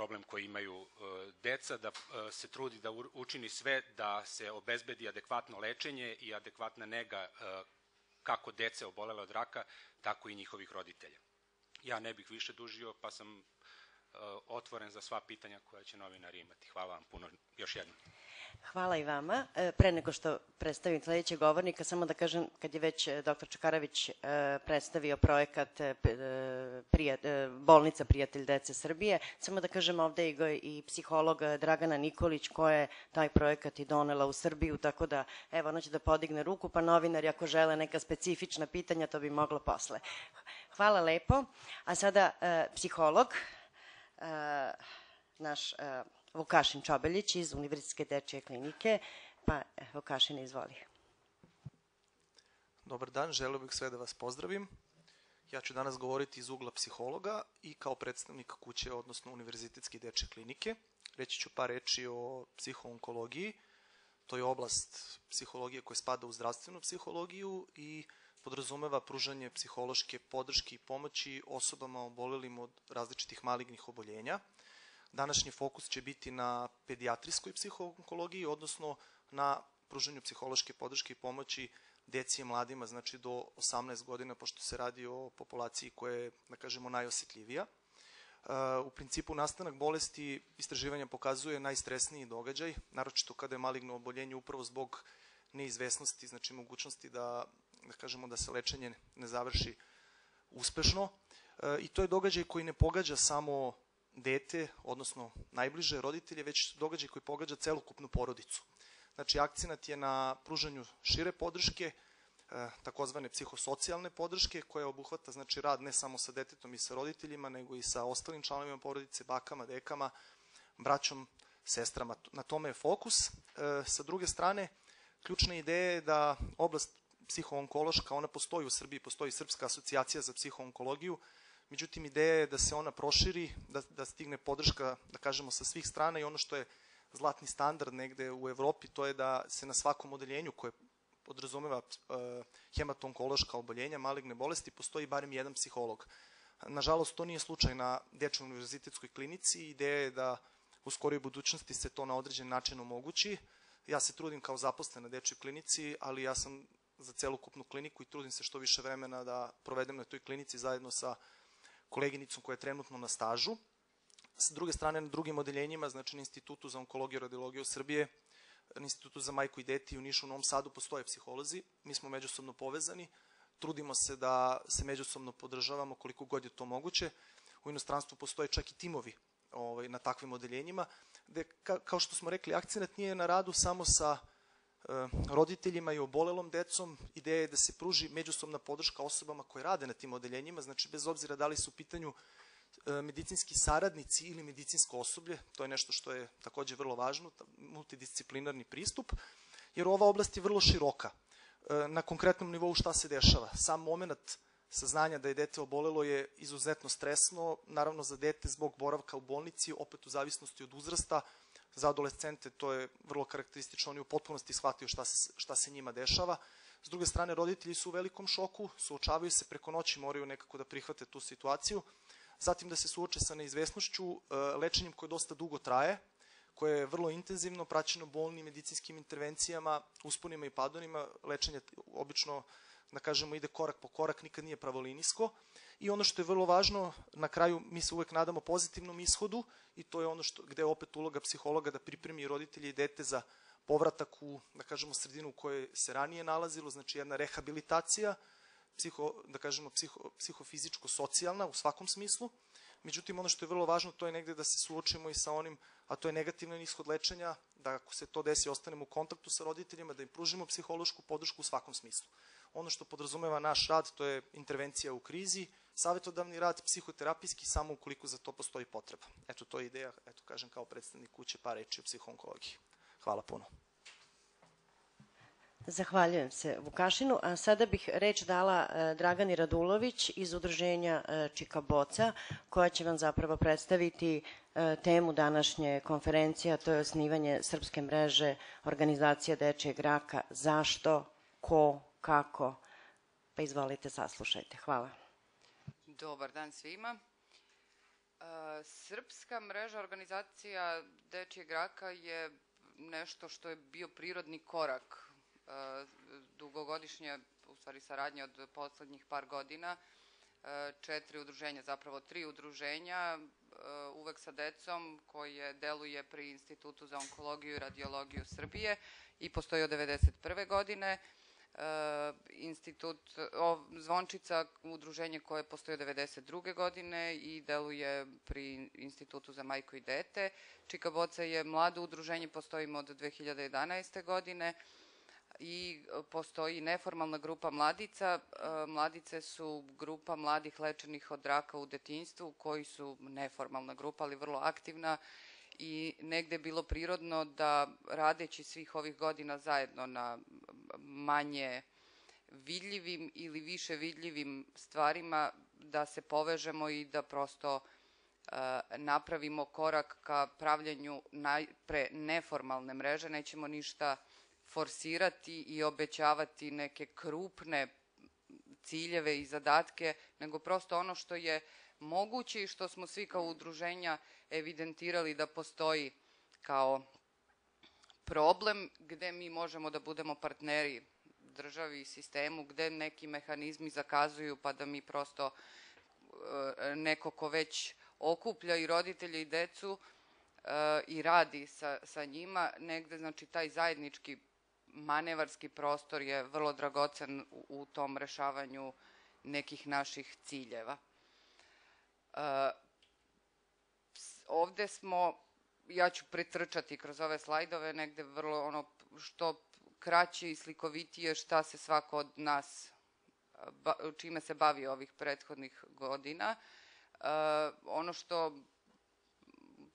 problem koji imaju deca, da se trudi da učini sve da se obezbedi adekvatno lečenje i adekvatna nega kako dece obolele od raka, tako i njihovih roditelja. Ja ne bih više dužio, pa sam otvoren za sva pitanja koja će novinari imati. Hvala vam puno još jednom. Hvala i vama. E, pre nego što predstavim sledećeg govornika, samo da kažem, kad je već e, dr. Čakaravić e, predstavio projekat Bolnica Prijatelj dece Srbije, samo da kažem ovde je i psiholog Dragana Nikolić koja je taj projekat i donela u Srbiju, tako da evo ona će da podigne ruku, pa novinari ako žele neka specifična pitanja, to bi moglo posle. Hvala lepo. A sada psiholog, naš Vukašin Čobeljić iz Univerzitetske dečje klinike. Pa, Vukašin, izvoli. Dobar dan, želeo bih sve da vas pozdravim. Ja ću danas govoriti iz ugla psihologa i kao predstavnik kuće, odnosno Univerzitetske dečje klinike. Reći ću par reči o psihoonkologiji. To je oblast psihologije koja spada u zdravstvenu psihologiju i podrazumeva pružanje psihološke podrške i pomoći osobama obolelim od različitih malignih oboljenja. Današnji fokus će biti na pedijatrijskoj psihoonkologiji, odnosno na pružanju psihološke podrške i pomoći deci i mladima, znači do 18 godina, pošto se radi o populaciji koja je, da kažemo, najosetljivija. Uh, u principu nastanak bolesti istraživanja pokazuje najstresniji događaj, naročito kada je maligno oboljenje upravo zbog neizvesnosti, znači mogućnosti da, da kažemo da se lečenje ne završi uspešno. Uh, I to je događaj koji ne pogađa samo dete, odnosno najbliže roditelje, već događaj koji pogađa celokupnu porodicu. Znači, akcinat je na pružanju šire podrške, e, takozvane psihosocijalne podrške, koja obuhvata znači, rad ne samo sa detetom i sa roditeljima, nego i sa ostalim članovima porodice, bakama, dekama, braćom, sestrama. Na tome je fokus. E, sa druge strane, ključna ideja je da oblast psihoonkološka, ona postoji u Srbiji, postoji Srpska asocijacija za psihoonkologiju, međutim ideja je da se ona proširi, da, da stigne podrška, da kažemo, sa svih strana i ono što je zlatni standard negde u Evropi, to je da se na svakom odeljenju koje podrazumeva uh, hematonkološka oboljenja, maligne bolesti, postoji barem jedan psiholog. Nažalost, to nije slučaj na Dečoj univerzitetskoj klinici. Ideja je da u skorijoj budućnosti se to na određen način omogući. Ja se trudim kao zaposlen na Dečoj klinici, ali ja sam za celokupnu kliniku i trudim se što više vremena da provedem na toj klinici zajedno sa koleginicom koja je trenutno na stažu. S druge strane, na drugim odeljenjima, znači na Institutu za onkologiju i radiologiju Srbije, na Institutu za majku i deti u Nišu u Novom Sadu postoje psiholozi, mi smo međusobno povezani, trudimo se da se međusobno podržavamo koliko god je to moguće. U inostranstvu postoje čak i timovi ovaj, na takvim odeljenjima, gde, ka, kao što smo rekli, akcenat nije na radu samo sa roditeljima i obolelom decom. Ideja je da se pruži međusobna podrška osobama koje rade na tim odeljenjima, znači bez obzira da li su u pitanju E, medicinski saradnici ili medicinsko osoblje, to je nešto što je takođe vrlo važno, multidisciplinarni pristup, jer ova oblast je vrlo široka. E, na konkretnom nivou šta se dešava? Sam moment saznanja da je dete obolelo je izuzetno stresno, naravno za dete zbog boravka u bolnici, opet u zavisnosti od uzrasta, za adolescente to je vrlo karakteristično, oni u potpunosti shvatio šta se, šta se njima dešava. S druge strane, roditelji su u velikom šoku, suočavaju se preko noći, moraju nekako da prihvate tu situaciju zatim da se suoče sa neizvesnošću, e, lečenjem koje dosta dugo traje, koje je vrlo intenzivno, praćeno bolnim medicinskim intervencijama, usponima i padonima, lečenje obično, da kažemo, ide korak po korak, nikad nije pravolinijsko. I ono što je vrlo važno, na kraju mi se uvek nadamo pozitivnom ishodu i to je ono što, gde je opet uloga psihologa da pripremi roditelje i dete za povratak u, da kažemo, sredinu u kojoj se ranije nalazilo, znači jedna rehabilitacija, psiho, da kažemo, psiho, psihofizičko-socijalna u svakom smislu. Međutim, ono što je vrlo važno, to je negde da se suočimo i sa onim, a to je negativan ishod lečenja, da ako se to desi, ostanemo u kontaktu sa roditeljima, da im pružimo psihološku podršku u svakom smislu. Ono što podrazumeva naš rad, to je intervencija u krizi, savjetodavni rad, psihoterapijski, samo ukoliko za to postoji potreba. Eto, to je ideja, eto, kažem, kao predstavnik kuće par reči o psihoonkologiji. Hvala puno. Zahvaljujem se Vukašinu, a sada bih reč dala e, Dragani Radulović iz udruženja e, Čika Boca, koja će vam zapravo predstaviti e, temu današnje konferencije, a to je osnivanje Srpske mreže organizacija Dečijeg raka. Zašto, ko, kako? Pa izvolite, saslušajte. Hvala. Dobar dan svima. Srpska mreža organizacija Dečijeg raka je nešto što je bio prirodni korak dugogodišnje, u stvari saradnje od poslednjih par godina, četiri udruženja, zapravo tri udruženja, uvek sa decom, koje deluje pri Institutu za onkologiju i radiologiju Srbije i postoji od 1991. godine. Institut, o, Zvončica, udruženje koje postoji od 92. godine i deluje pri Institutu za majko i dete. Čika Boca je mlado udruženje, postojimo od 2011. godine i postoji neformalna grupa mladica. Mladice su grupa mladih lečenih od raka u detinjstvu koji su neformalna grupa, ali vrlo aktivna i negde je bilo prirodno da radeći svih ovih godina zajedno na manje vidljivim ili više vidljivim stvarima da se povežemo i da prosto napravimo korak ka pravljanju najpre neformalne mreže, nećemo ništa forsirati i obećavati neke krupne ciljeve i zadatke, nego prosto ono što je moguće i što smo svi kao udruženja evidentirali da postoji kao problem gde mi možemo da budemo partneri državi i sistemu, gde neki mehanizmi zakazuju pa da mi prosto e, neko ko već okuplja i roditelje i decu e, i radi sa, sa njima, negde znači taj zajednički manevarski prostor je vrlo dragocen u, u tom rešavanju nekih naših ciljeva. Uh, ovde smo, ja ću pretrčati kroz ove slajdove, negde vrlo ono što kraće i slikovitije šta se svako od nas, čime se bavi ovih prethodnih godina. Uh, ono što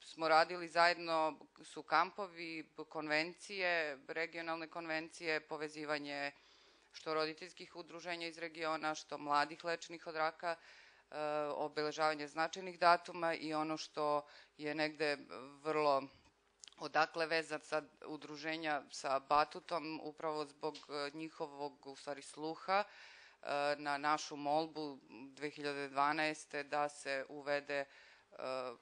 smo radili zajedno su kampovi, konvencije, regionalne konvencije, povezivanje što roditeljskih udruženja iz regiona, što mladih lečenih od raka, e, obeležavanje značajnih datuma i ono što je negde vrlo odakle veza sa udruženja sa Batutom, upravo zbog njihovog, u stvari, sluha e, na našu molbu 2012. da se uvede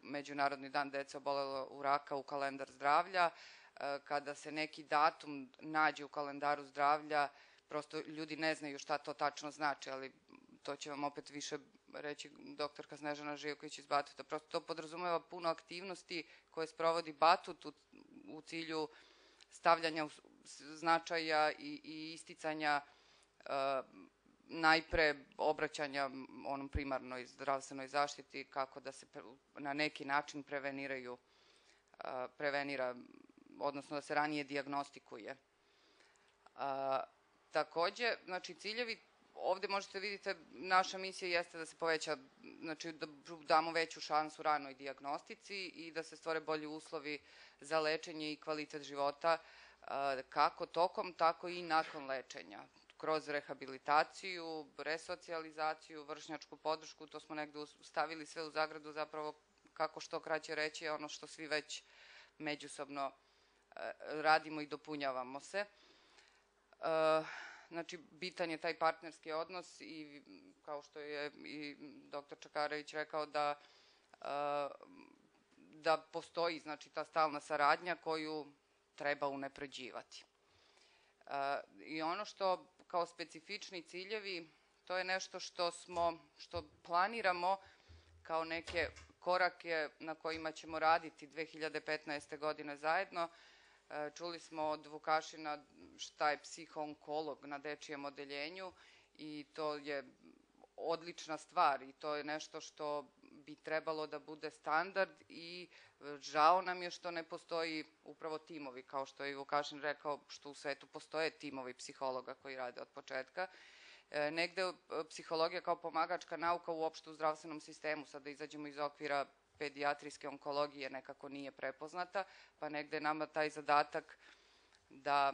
Međunarodni dan dece obolelo u raka u kalendar zdravlja. E, kada se neki datum nađe u kalendaru zdravlja, prosto ljudi ne znaju šta to tačno znači, ali to će vam opet više reći doktorka Snežana Živković iz Batuta. Prosto to podrazumeva puno aktivnosti koje sprovodi Batut u, u cilju stavljanja značaja i, i isticanja uh, najpre obraćanja onom primarnoj zdravstvenoj zaštiti kako da se na neki način preveniraju prevenira odnosno da se ranije diagnostikuje. takođe, znači ciljevi ovde možete vidite naša misija jeste da se poveća znači da damo veću šansu ranoj diagnostici i da se stvore bolji uslovi za lečenje i kvalitet života kako tokom tako i nakon lečenja kroz rehabilitaciju, resocijalizaciju, vršnjačku podršku, to smo negde stavili sve u zagradu zapravo kako što kraće reći ono što svi već međusobno e, radimo i dopunjavamo se. E, znači, bitan je taj partnerski odnos i kao što je i doktor Čakarević rekao da e, da postoji znači ta stalna saradnja koju treba unepređivati. I ono što kao specifični ciljevi, to je nešto što smo, što planiramo kao neke korake na kojima ćemo raditi 2015. godine zajedno. E, čuli smo od Vukašina šta je psihoonkolog na dečijem odeljenju i to je odlična stvar i to je nešto što bi trebalo da bude standard i žao nam je što ne postoji upravo timovi, kao što je i Vukašin rekao, što u svetu postoje timovi psihologa koji rade od početka. E, negde e, psihologija kao pomagačka nauka uopšte u zdravstvenom sistemu, sada izađemo iz okvira pedijatrijske onkologije, nekako nije prepoznata, pa negde nama taj zadatak da,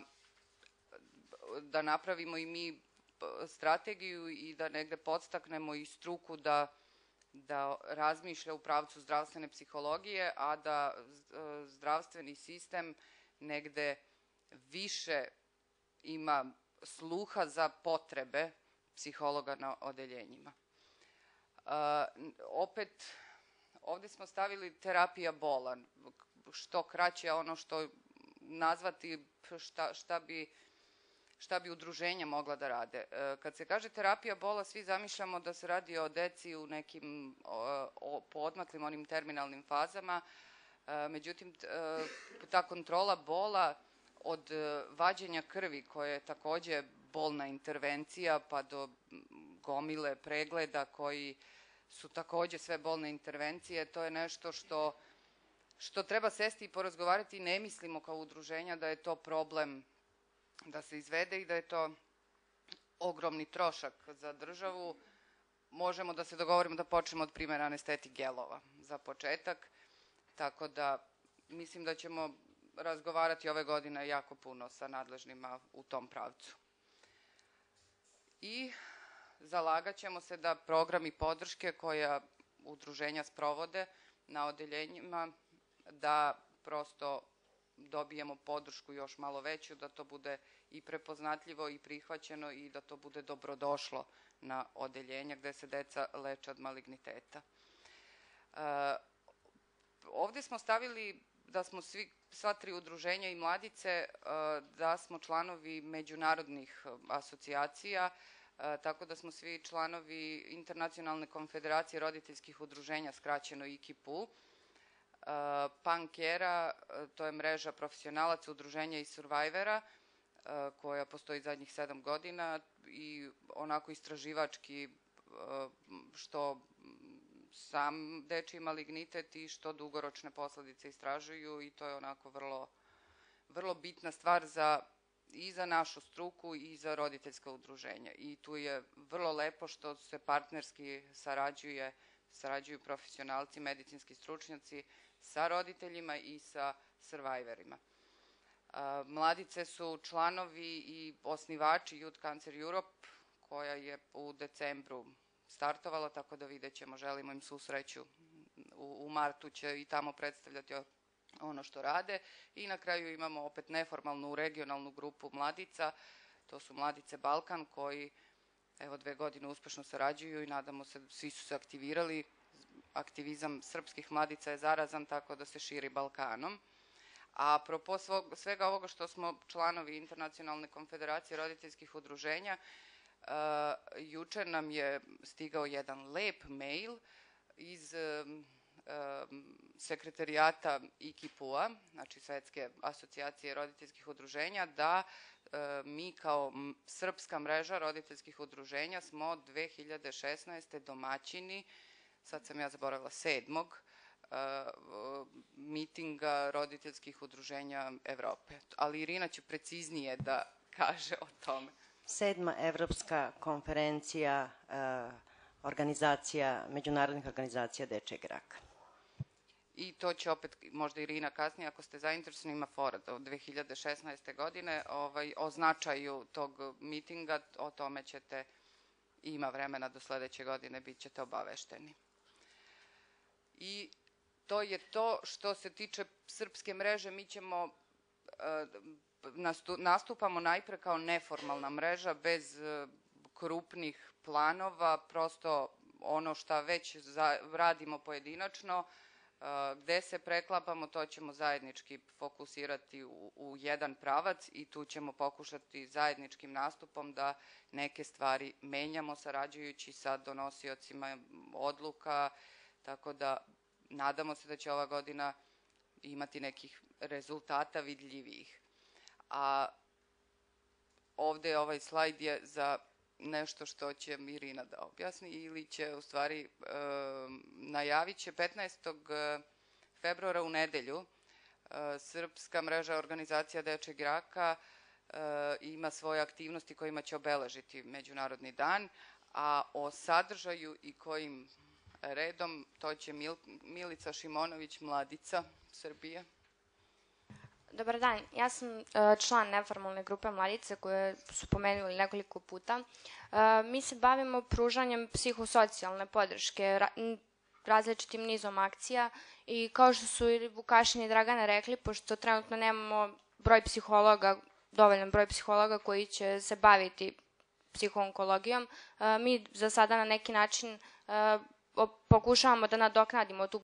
da napravimo i mi strategiju i da negde podstaknemo i struku da da razmišlja u pravcu zdravstvene psihologije, a da zdravstveni sistem negde više ima sluha za potrebe psihologa na odeljenjima. Uh, opet, ovde smo stavili terapija bola, što kraće ono što nazvati šta, šta bi šta bi udruženja mogla da rade. E, kad se kaže terapija bola, svi zamišljamo da se radi o deci u nekim o, o, onim terminalnim fazama, e, međutim, e, ta kontrola bola od vađenja krvi, koje je takođe bolna intervencija, pa do gomile pregleda koji su takođe sve bolne intervencije, to je nešto što što treba sesti i porazgovarati, ne mislimo kao udruženja da je to problem da se izvede i da je to ogromni trošak za državu. Možemo da se dogovorimo da počnemo od primjera anestetik gelova za početak, tako da mislim da ćemo razgovarati ove godine jako puno sa nadležnima u tom pravcu. I zalagat ćemo se da programi podrške koja udruženja sprovode na odeljenjima, da prosto dobijemo podršku još malo veću, da to bude i prepoznatljivo i prihvaćeno i da to bude dobrodošlo na odeljenja gde se deca leče od maligniteta. E, ovde smo stavili da smo svi, sva tri udruženja i mladice, e, da smo članovi međunarodnih asocijacija, tako da smo svi članovi Internacionalne konfederacije roditeljskih udruženja, skraćeno IKIPU, Pankera, to je mreža profesionalaca, udruženja i survivora, koja postoji zadnjih sedam godina i onako istraživački što sam dečiji malignitet i što dugoročne posledice istražuju i to je onako vrlo, vrlo bitna stvar za i za našu struku i za roditeljska udruženja. I tu je vrlo lepo što se partnerski sarađuje, sarađuju profesionalci, medicinski stručnjaci sa roditeljima i sa survivorima. Mladice su članovi i osnivači Youth Cancer Europe, koja je u decembru startovala, tako da vidjet ćemo, želimo im susreću. U, u martu će i tamo predstavljati ono što rade. I na kraju imamo opet neformalnu regionalnu grupu mladica, to su Mladice Balkan, koji evo dve godine uspešno sarađuju i nadamo se, svi su se aktivirali, aktivizam srpskih mladica je zarazan tako da se širi Balkanom. A apropo svog, svega ovoga što smo članovi Internacionalne konfederacije roditeljskih udruženja, uh, juče nam je stigao jedan lep mail iz um, sekretarijata IKIPU-a, znači Svetske asocijacije roditeljskih udruženja, da mi kao srpska mreža roditeljskih udruženja smo 2016. domaćini, sad sam ja zaboravila, sedmog, mitinga roditeljskih udruženja Evrope. Ali Irina će preciznije da kaže o tome. Sedma evropska konferencija organizacija, međunarodnih organizacija dečeg raka. I to će opet, možda Irina kasnije, ako ste zainteresovani, ima fora od 2016. godine, ovaj, o značaju tog mitinga, o tome ćete, ima vremena do sledeće godine, bit ćete obavešteni. I to je to što se tiče srpske mreže, mi ćemo e, nastupamo najpre kao neformalna mreža bez e, krupnih planova, prosto ono šta već radimo pojedinačno, gde se preklapamo, to ćemo zajednički fokusirati u, u jedan pravac i tu ćemo pokušati zajedničkim nastupom da neke stvari menjamo sarađujući sa donosiocima odluka, tako da nadamo se da će ova godina imati nekih rezultata vidljivijih. A ovde ovaj slajd je za nešto što će Mirina da objasni ili će u stvari e, najavit će 15. februara u nedelju e, Srpska mreža organizacija Dečeg raka e, ima svoje aktivnosti kojima će obeležiti Međunarodni dan, a o sadržaju i kojim redom, to će Mil, Milica Šimonović, Mladica, Srbije. Dobar dan, ja sam e, član neformalne grupe Mladice koje su pomenuli nekoliko puta. E, mi se bavimo pružanjem psihosocijalne podrške različitim nizom akcija i kao što su i Vukašin i Dragana rekli, pošto trenutno nemamo broj psihologa, dovoljan broj psihologa koji će se baviti psihoonkologijom, e, mi za sada na neki način pokušavamo da nadoknadimo tu